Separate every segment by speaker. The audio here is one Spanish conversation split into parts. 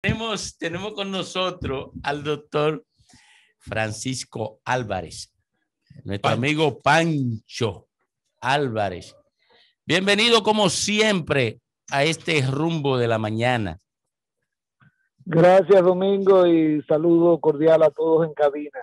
Speaker 1: Tenemos, tenemos con nosotros al doctor Francisco Álvarez, nuestro amigo Pancho Álvarez. Bienvenido como siempre a este rumbo de la mañana.
Speaker 2: Gracias, Domingo, y saludo cordial a todos en cabina.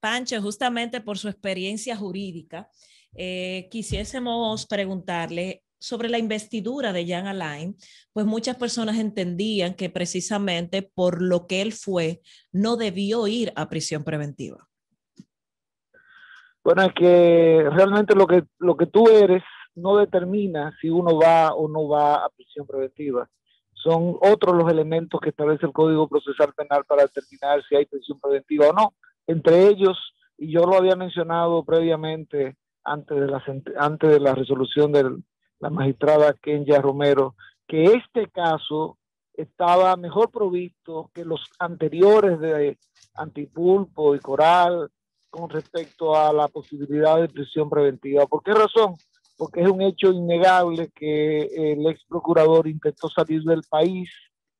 Speaker 3: Pancho, justamente por su experiencia jurídica, eh, quisiésemos preguntarle sobre la investidura de Jan Alain, pues muchas personas entendían que precisamente por lo que él fue, no debió ir a prisión preventiva.
Speaker 2: Bueno, es que realmente lo que, lo que tú eres no determina si uno va o no va a prisión preventiva. Son otros los elementos que establece el Código Procesal Penal para determinar si hay prisión preventiva o no. Entre ellos, y yo lo había mencionado previamente antes de la, antes de la resolución del, la magistrada Kenya Romero, que este caso estaba mejor provisto que los anteriores de Antipulpo y Coral con respecto a la posibilidad de prisión preventiva. ¿Por qué razón? Porque es un hecho innegable que el ex procurador intentó salir del país,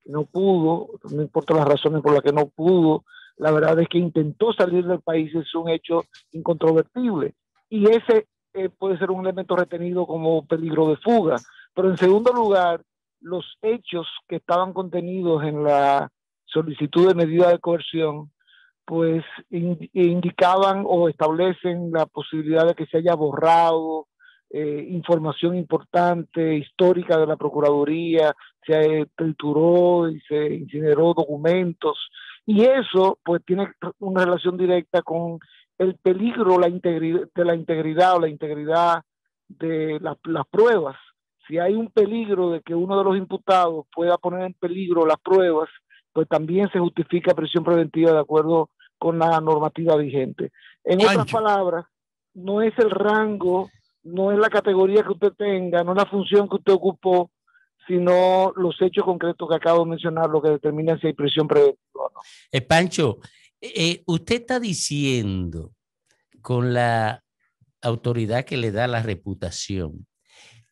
Speaker 2: no pudo, no importa las razones por las que no pudo, la verdad es que intentó salir del país, es un hecho incontrovertible. Y ese eh, puede ser un elemento retenido como peligro de fuga. Pero en segundo lugar, los hechos que estaban contenidos en la solicitud de medida de coerción, pues indicaban o establecen la posibilidad de que se haya borrado eh, información importante, histórica de la Procuraduría, se trituró y se incineró documentos, y eso pues tiene una relación directa con el peligro la de la integridad o la integridad de las pruebas. Si hay un peligro de que uno de los imputados pueda poner en peligro las pruebas, pues también se justifica prisión preventiva de acuerdo con la normativa vigente. En otras palabras, no es el rango, no es la categoría que usted tenga, no es la función que usted ocupó, sino los hechos concretos que acabo de mencionar, lo que determina si hay prisión preventiva o no.
Speaker 1: Eh, Pancho, eh, usted está diciendo con la autoridad que le da la reputación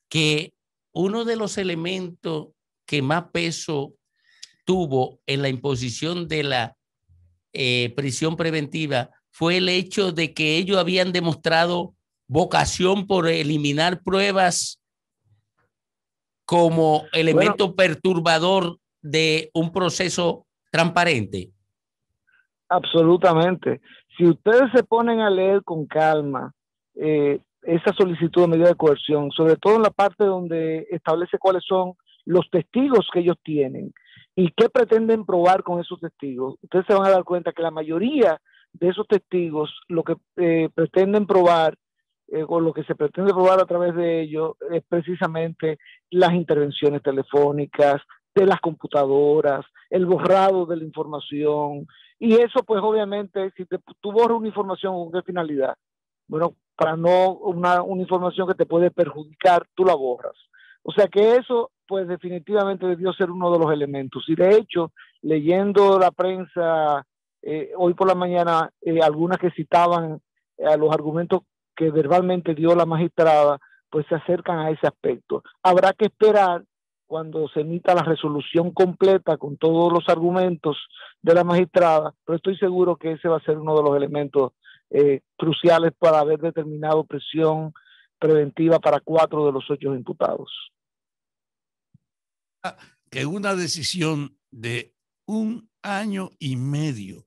Speaker 1: que uno de los elementos que más peso tuvo en la imposición de la eh, prisión preventiva fue el hecho de que ellos habían demostrado vocación por eliminar pruebas como elemento perturbador de un proceso transparente.
Speaker 2: Absolutamente. Si ustedes se ponen a leer con calma eh, esa solicitud de medida de coerción, sobre todo en la parte donde establece cuáles son los testigos que ellos tienen y qué pretenden probar con esos testigos, ustedes se van a dar cuenta que la mayoría de esos testigos lo que eh, pretenden probar eh, o lo que se pretende probar a través de ellos es precisamente las intervenciones telefónicas, de las computadoras, el borrado de la información, y eso, pues obviamente, si te, tú borras una información con qué finalidad, bueno, para no una, una información que te puede perjudicar, tú la borras. O sea que eso, pues definitivamente debió ser uno de los elementos. Y de hecho, leyendo la prensa eh, hoy por la mañana, eh, algunas que citaban a los argumentos que verbalmente dio la magistrada, pues se acercan a ese aspecto. Habrá que esperar cuando se emita la resolución completa con todos los argumentos de la magistrada, pero estoy seguro que ese va a ser uno de los elementos eh, cruciales para haber determinado presión preventiva para cuatro de los ocho imputados.
Speaker 4: Ah, que una decisión de un año y medio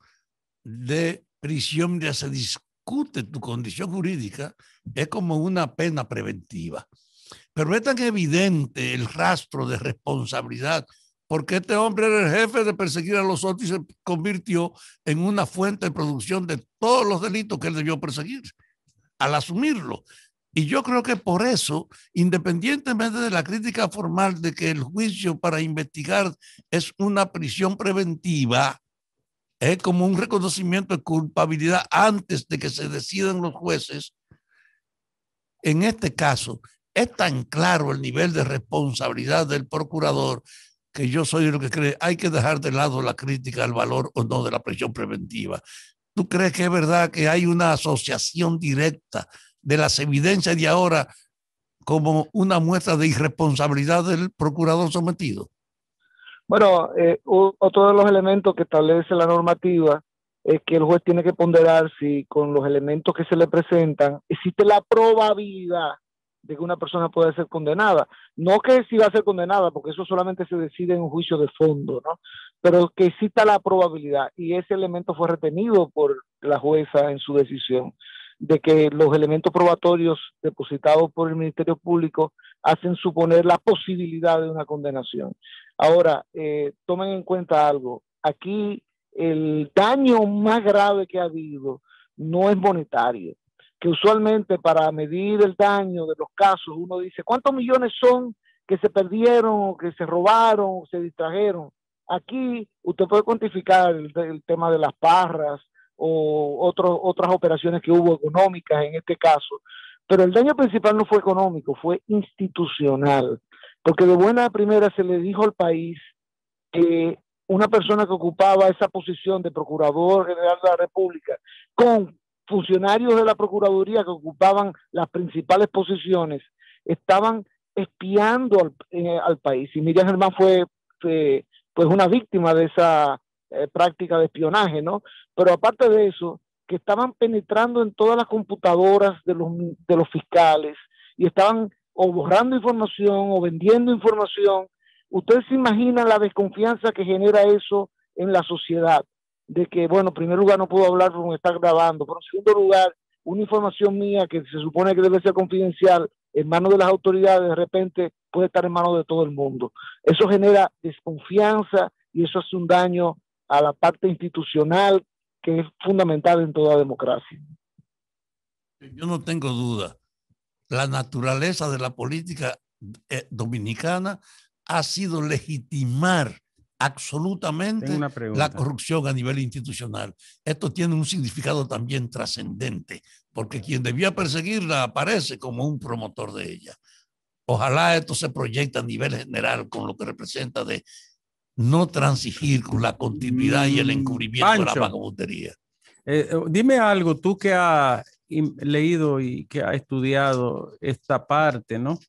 Speaker 4: de prisión ya se discute tu condición jurídica es como una pena preventiva. Pero es tan evidente el rastro de responsabilidad, porque este hombre era el jefe de perseguir a los otros y se convirtió en una fuente de producción de todos los delitos que él debió perseguir al asumirlo. Y yo creo que por eso, independientemente de la crítica formal de que el juicio para investigar es una prisión preventiva, es como un reconocimiento de culpabilidad antes de que se decidan los jueces. En este caso, es tan claro el nivel de responsabilidad del procurador que yo soy lo que cree, hay que dejar de lado la crítica al valor o no de la prisión preventiva. ¿Tú crees que es verdad que hay una asociación directa de las evidencias de ahora como una muestra de irresponsabilidad del procurador sometido?
Speaker 2: Bueno, eh, otro de los elementos que establece la normativa es que el juez tiene que ponderar si con los elementos que se le presentan existe la probabilidad de que una persona pueda ser condenada. No que si va a ser condenada, porque eso solamente se decide en un juicio de fondo, ¿no? Pero que exista la probabilidad y ese elemento fue retenido por la jueza en su decisión de que los elementos probatorios depositados por el Ministerio Público hacen suponer la posibilidad de una condenación. Ahora, eh, tomen en cuenta algo. Aquí el daño más grave que ha habido no es monetario que usualmente para medir el daño de los casos uno dice, ¿cuántos millones son que se perdieron o que se robaron o se distrajeron? Aquí usted puede cuantificar el, tema de las parras o otras operaciones que hubo económicas en este caso, pero el daño principal no fue económico, fue institucional, porque de buena primera se le dijo al país que una persona que ocupaba esa posición de Procurador General de la República con funcionarios de la Procuraduría que ocupaban las principales posiciones estaban espiando al, eh, país. Y Miriam Germán fue pues una víctima de esa eh, práctica de espionaje, ¿no? Pero aparte de eso, que estaban penetrando en todas las computadoras de los, de los fiscales y estaban o borrando información o vendiendo información. Ustedes se imaginan la desconfianza que genera eso en la sociedad de que, bueno, en primer lugar no puedo hablar porque me está grabando, pero en segundo lugar, una información mía que se supone que debe ser confidencial en manos de las autoridades, de repente puede estar en manos de todo el mundo. Eso genera desconfianza y eso hace un daño a la parte institucional que es fundamental en toda democracia.
Speaker 4: Yo no tengo duda. La naturaleza de la política eh, dominicana ha sido legitimar absolutamente la corrupción a nivel institucional. Esto tiene un significado también trascendente, porque quien debía perseguirla aparece como un promotor de ella. Ojalá esto se proyecte a nivel general con lo que representa de no transigir con la continuidad y el mm, encubrimiento de la vagabundería.
Speaker 5: Eh, eh, dime algo, tú que has leído y que has estudiado esta parte, ¿no?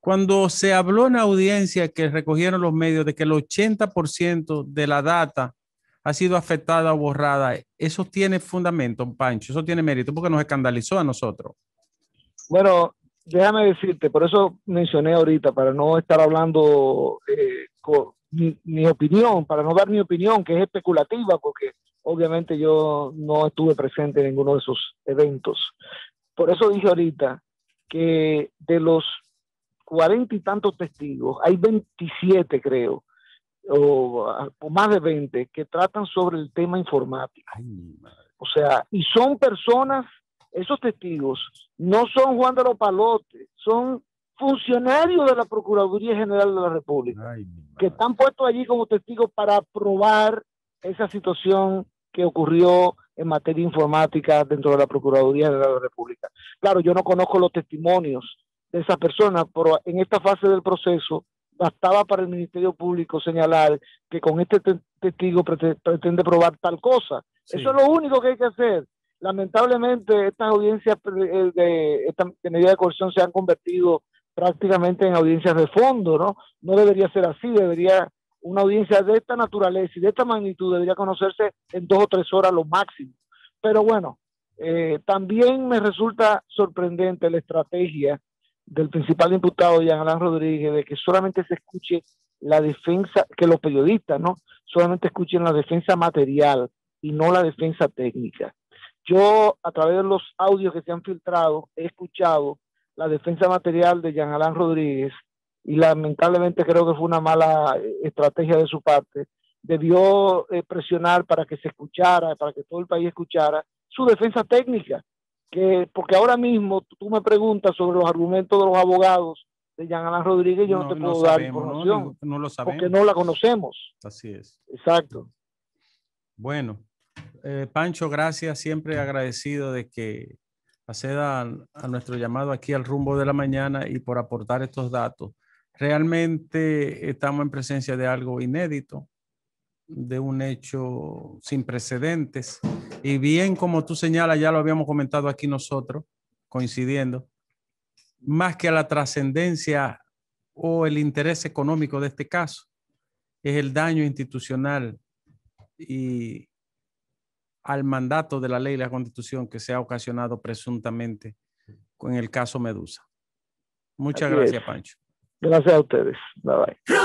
Speaker 5: Cuando se habló en audiencia que recogieron los medios de que el 80% de la data ha sido afectada o borrada, eso tiene fundamento, Pancho, eso tiene mérito porque nos escandalizó a nosotros.
Speaker 2: Bueno, déjame decirte, por eso mencioné ahorita, para no estar hablando eh, con mi, mi, opinión, para no dar mi opinión, que es especulativa, porque obviamente yo no estuve presente en ninguno de esos eventos. Por eso dije ahorita que de los cuarenta y tantos testigos, hay 27 creo, o, más de 20, que tratan sobre el tema informático. o sea, y son personas, esos testigos, no son Juan de los Palotes, son funcionarios de la Procuraduría General de la República, que están puestos allí como testigos para probar esa situación que ocurrió en materia informática dentro de la Procuraduría General de la República. Claro, yo no conozco los testimonios de esa persona, pero en esta fase del proceso bastaba para el Ministerio Público señalar que con este testigo pretende probar tal cosa. Eso es lo único que hay que hacer. Lamentablemente, estas audiencias eh, de esta medida de coerción se han convertido prácticamente en audiencias de fondo, ¿no? No debería ser así, debería una audiencia de esta naturaleza y de esta magnitud debería conocerse en dos o tres horas lo máximo. Pero bueno, eh, también me resulta sorprendente la estrategia del principal imputado, Jean Alain Rodríguez, de que solamente se escuche la defensa, que los periodistas, ¿no? Solamente escuchen la defensa material y no la defensa técnica. Yo, a través de los audios que se han filtrado, he escuchado la defensa material de Jean Alain Rodríguez y lamentablemente creo que fue una mala eh, estrategia de su parte. Debió eh, presionar para que se escuchara, para que todo el país escuchara su defensa técnica que porque ahora mismo tú me preguntas sobre los argumentos de los abogados de Jean Alain Rodríguez, yo no, te puedo dar información. No, lo sabemos. Porque no la conocemos.
Speaker 5: Así es.
Speaker 2: Exacto.
Speaker 5: Bueno, eh, Pancho, gracias. Siempre agradecido de que accedan a nuestro llamado aquí al rumbo de la mañana y por aportar estos datos. Realmente estamos en presencia de algo inédito, de un hecho sin precedentes y bien, como tú señalas, ya lo habíamos comentado aquí nosotros, coincidiendo, más que a la trascendencia o el interés económico de este caso, es el daño institucional y al mandato de la ley y la constitución que se ha ocasionado presuntamente con el caso Medusa. Muchas
Speaker 2: Así
Speaker 5: gracias,
Speaker 2: es.
Speaker 5: Pancho.
Speaker 2: Gracias a ustedes. Bye bye.